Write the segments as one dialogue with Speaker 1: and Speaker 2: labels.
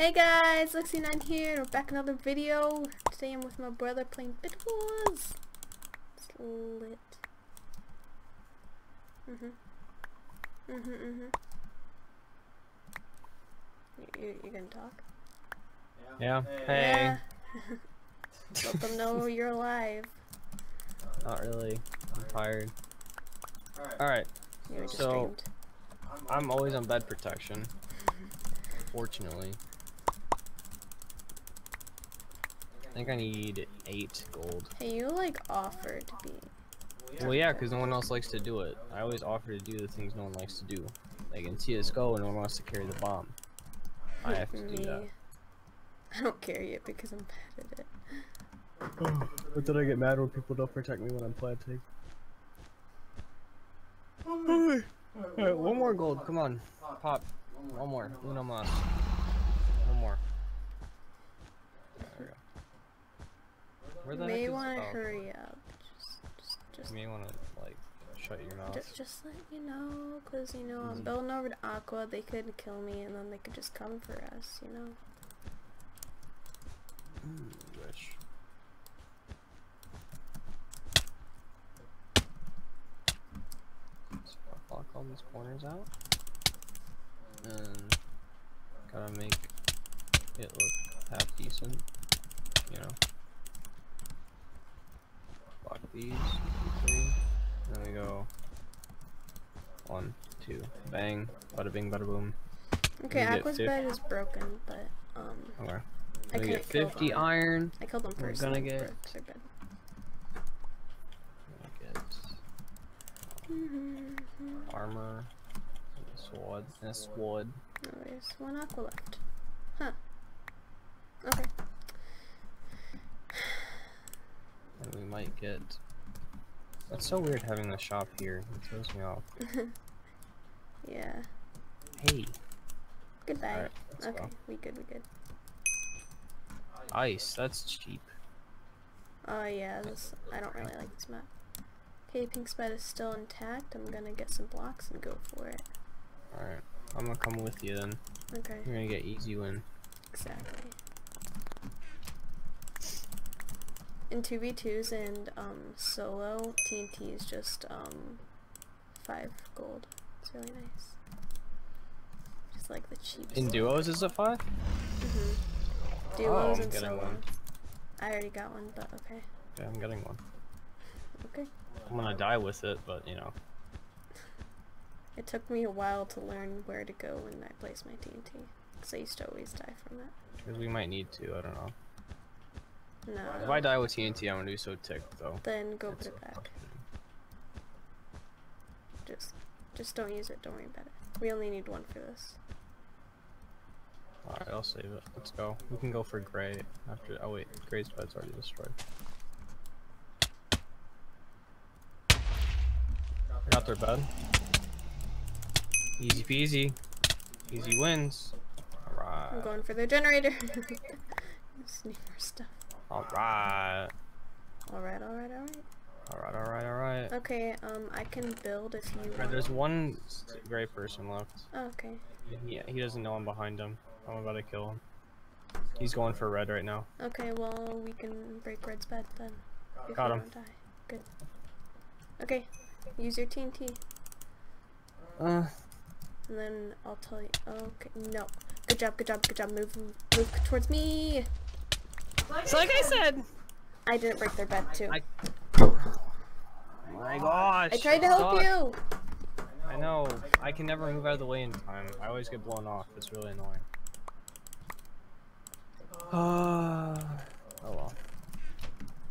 Speaker 1: Hey guys, Lexi9 here, we're back in another video. Today I'm with my brother playing Bed Wars. It's lit. Mhm. Mhm, mhm. You, you, you gonna talk?
Speaker 2: Yeah.
Speaker 3: Hey.
Speaker 2: Hey.
Speaker 1: Yeah. Let them know you're alive.
Speaker 2: Not really. I'm tired.
Speaker 3: Alright.
Speaker 2: Alright.
Speaker 1: You just
Speaker 2: So- I'm always on bed protection. Fortunately. I think I need 8 gold.
Speaker 1: Hey, you like offered to be.
Speaker 2: Well, yeah, because no one else likes to do it. I always offer to do the things no one likes to do. Like in CSGO, no one wants to carry the bomb. I have to do that.
Speaker 1: Me. I don't carry it because I'm bad at it.
Speaker 2: But then I get mad when people don't protect me when I'm planting. Alright, one more gold, come on. Pop. One more. Uno mas. One more. There we go. Where the
Speaker 1: may want to
Speaker 2: oh,
Speaker 1: hurry up. Just, just, just,
Speaker 2: You may want to, like, shut your mouth.
Speaker 1: just, just let you know, cause you know I'm
Speaker 2: Easy.
Speaker 1: building over to Aqua. They could kill me, and then they could just come for us. You know.
Speaker 2: Ooh, wish. So I'll block all these corners out. And gotta make it look half decent, you know. Block these, two, three. And then we go one, two, bang, bada bing, bada boom.
Speaker 1: Okay,
Speaker 2: You
Speaker 1: Aqua's bed is broken, but um,
Speaker 2: Okay.
Speaker 1: I
Speaker 2: We get
Speaker 1: couldn't kill
Speaker 2: 50
Speaker 1: them.
Speaker 2: iron.
Speaker 1: I killed them first.
Speaker 2: We're gonna
Speaker 1: and then
Speaker 2: get-
Speaker 1: broke their bed.
Speaker 2: We get
Speaker 1: Mhm.
Speaker 2: armor, and a sword, and a sword.
Speaker 1: Oh, there's one Aqua left. Huh. Okay.
Speaker 2: And we might get. It's so weird having the shop here. It throws me off.
Speaker 1: Yeah.
Speaker 2: Hey,
Speaker 1: Goodbye.
Speaker 2: Alright, let's
Speaker 1: okay,
Speaker 2: go.
Speaker 1: we good. We good.
Speaker 2: ice. That's cheap.
Speaker 1: Oh yeah, this I don't really like this map. Okay, pink spot is still intact. I'm gonna get some blocks and go for it.
Speaker 2: All right, I'm gonna come with you then.
Speaker 1: Okay,
Speaker 2: You're gonna get easy win.
Speaker 1: exactly. In 2v2s and um, solo, TNT is just um, 5 gold. It's really nice. Just like the cheapest.
Speaker 2: In duos, is it five?
Speaker 1: Mhm.
Speaker 2: Oh,
Speaker 1: Duos
Speaker 2: I'm
Speaker 1: and solo.
Speaker 2: one.
Speaker 1: I already got one, but okay.
Speaker 2: Yeah, I'm getting one.
Speaker 1: Okay.
Speaker 2: I'm gonna die with it, but you know.
Speaker 1: It took me a while to learn where to go when I place my TNT. Because I used to always die from it.
Speaker 2: Because we might need to. I don't know.
Speaker 1: No.
Speaker 2: If I die with TNT, I'm gonna be so ticked though.
Speaker 1: Then go put it back. Just, just don't use it. Don't worry about it. We only need one for this.
Speaker 2: Alright, I'll save it. Let's go. We can go for gray after. Oh wait, gray's bed's already destroyed. Got their bed. Easy peasy. Easy wins. Alright.
Speaker 1: I'm going for the generator. just need more stuff.
Speaker 2: Alright.
Speaker 1: All right, all right, all right.
Speaker 2: Alright, alright, alright.
Speaker 1: Okay. Um, I can build if you
Speaker 2: Alright,
Speaker 1: want.
Speaker 2: there's one gray person left.
Speaker 1: Oh, okay.
Speaker 2: Yeah, he doesn't know I'm behind him. I'm about to kill him. He's going for red right now.
Speaker 1: Okay. Well, we can break Red's bed then.
Speaker 2: Got him.
Speaker 1: Good. Okay. Use your TNT.
Speaker 2: Uh,
Speaker 1: And then I'll tell you. Okay, no. Good job, good job, good job. Move, move towards me.
Speaker 2: It's like I said.
Speaker 1: I didn't break their bed too.
Speaker 2: I- My gosh.
Speaker 1: I tried to help
Speaker 2: suck.
Speaker 1: you.
Speaker 2: I know. I can never move out of the way in time. I always get blown off. It's really annoying. oh well.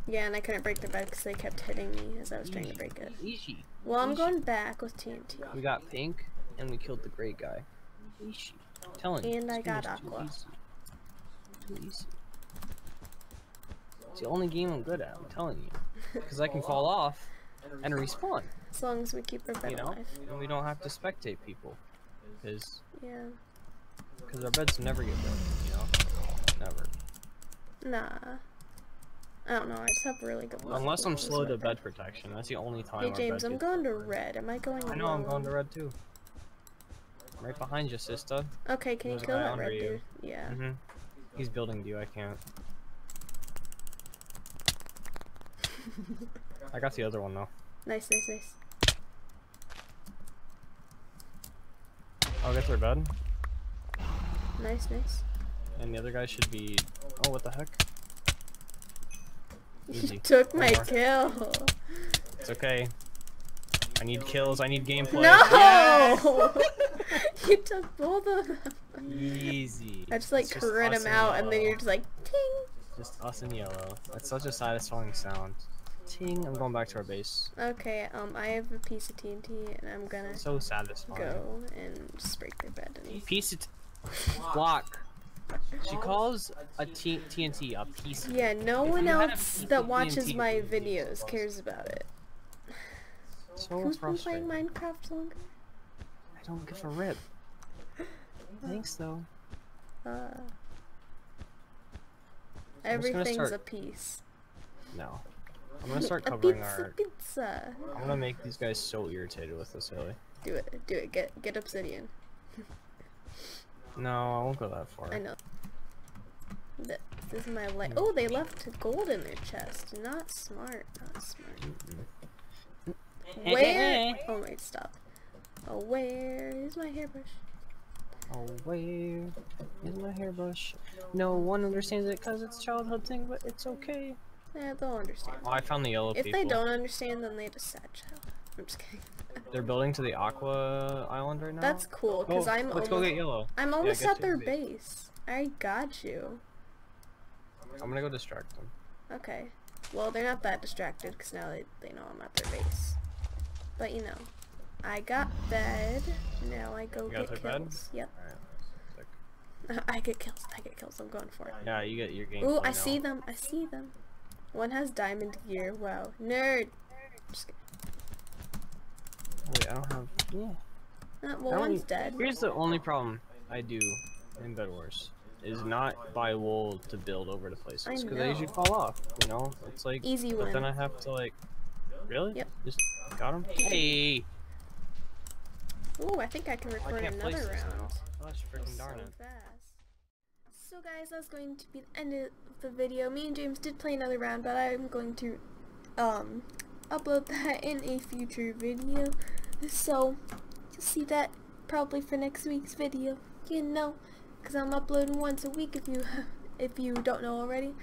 Speaker 1: Yeah, and I couldn't break the bed because they kept hitting me as I was trying to break it.
Speaker 2: Easy.
Speaker 1: Well, I'm going back with TNT.
Speaker 2: We got pink, and we killed the great guy. Easy. Telling you.
Speaker 1: And I got
Speaker 2: is too
Speaker 1: Aqua.
Speaker 2: easy. Too easy. It's the only game I'm good at. I'm telling you. Because I can fall off and respawn.
Speaker 1: As long as we keep our bed
Speaker 2: You know,
Speaker 1: alive.
Speaker 2: and we don't have to spectate people. Because
Speaker 1: Yeah.
Speaker 2: because our beds never get broken. You know, never.
Speaker 1: Nah. I don't know. I just have really good luck.
Speaker 2: Unless I'm slow to bed protection. That's the only time.
Speaker 1: Hey James, I'm going to red. Am I going?
Speaker 2: I know I'm going to red too. right behind you, sister.
Speaker 1: Okay, can
Speaker 2: There's
Speaker 1: you
Speaker 2: a
Speaker 1: kill that red
Speaker 2: you.
Speaker 1: dude? Yeah.
Speaker 2: Mhm. He's building you. I can't. I got the other one though.
Speaker 1: Nice, nice, nice.
Speaker 2: I'll get their bed,
Speaker 1: Nice, nice.
Speaker 2: and the other guy should be. Oh, what the heck?
Speaker 1: You took
Speaker 2: One
Speaker 1: my
Speaker 2: more.
Speaker 1: kill.
Speaker 2: It's okay. I need kills. I need gameplay.
Speaker 1: No! you took both of them.
Speaker 2: Easy.
Speaker 1: I just like
Speaker 2: It's
Speaker 1: crit him out and then you're just like ting.
Speaker 2: Just us in yellow. That's such a satisfying sound. Ting. I'm going back to our base.
Speaker 1: Okay, um, I have a piece of TNT and I'm gonna
Speaker 2: So satisfying.
Speaker 1: go and just break their bed. And...
Speaker 2: Piece it. Block. She calls a T- TNT a piece. of-
Speaker 1: Yeah, no
Speaker 2: If
Speaker 1: one
Speaker 2: you had a
Speaker 1: else that watches
Speaker 2: TNT,
Speaker 1: my
Speaker 2: it would be
Speaker 1: videos cares about it.
Speaker 2: So
Speaker 1: Who's been playing. Minecraft longer?
Speaker 2: I don't give a rip. Thanks though.
Speaker 1: Uh, everything's
Speaker 2: start-
Speaker 1: a piece.
Speaker 2: No. I'm gonna start
Speaker 1: a
Speaker 2: covering
Speaker 1: pizza,
Speaker 2: our.
Speaker 1: pizza.
Speaker 2: I'm gonna make these guys so irritated with this, Haley.
Speaker 1: Do it, do it. Get get obsidian.
Speaker 2: No, I won't go that far.
Speaker 1: I know. Th- This is my life.
Speaker 2: Hmm.
Speaker 1: Oh, they left gold in their chest. Not smart. Not smart.
Speaker 2: Mm-mm.
Speaker 1: Eh, eh, where? Eh. Oh wait, stop. Oh, where is my hairbrush?
Speaker 2: Oh, where is my hairbrush? No one understands it because it's a childhood thing, but it's okay.
Speaker 1: Yeah, they'll understand.
Speaker 2: Oh, I found the yellow
Speaker 1: If
Speaker 2: people.
Speaker 1: they don't understand, then they a sad child. I'm just kidding.
Speaker 2: They're building to the Aqua Island right now.
Speaker 1: That's cool, cause
Speaker 2: Oh,
Speaker 1: I'm
Speaker 2: let's
Speaker 1: almost,
Speaker 2: go get yellow.
Speaker 1: I'm almost
Speaker 2: get
Speaker 1: at their
Speaker 2: the
Speaker 1: base. I got you.
Speaker 2: I'm gonna go distract them.
Speaker 1: Okay. Well, they're not that distracted because now they, they know I'm at their base. But you know, I got bed. Now I go get
Speaker 2: their bed?
Speaker 1: kills. Yep. I get kills. I get kills. I'm going for it.
Speaker 2: Yeah, you get your game.
Speaker 1: Ooh, I see them. I see them. One has diamond gear. Wow. Nerd.
Speaker 2: Wait, I don't have. Yeah.
Speaker 1: Uh, well, one's
Speaker 2: need-
Speaker 1: dead.
Speaker 2: Here's the only problem I do in Bed Wars is not buy wool to build over to places because they usually fall off. You know, it's like.
Speaker 1: Easy
Speaker 2: But
Speaker 1: win.
Speaker 2: then I have to like. Really?
Speaker 1: Yep.
Speaker 2: Just got him. Hey.
Speaker 1: Ooh, I think I can record
Speaker 2: can't
Speaker 1: another round.
Speaker 2: now. Gosh, freaking darn
Speaker 1: so
Speaker 2: it.
Speaker 1: So guys, that's going to be the end of the video. Me and James did play another round, but I'm going to um upload that in a future video. So you'll see that probably for next week's video. You know, because I'm uploading once a week if you if you don't know already.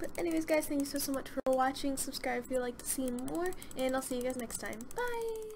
Speaker 1: But anyways guys, thank you so so much for watching. Subscribe if you'd like to see more, and I'll see you guys next time. Bye!